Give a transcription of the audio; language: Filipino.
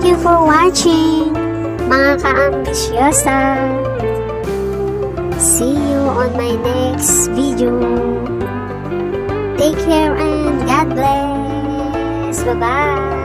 Thank you for watching, mga ka-ambisyosa. See you on my next video. Take care and God bless. Bye-bye.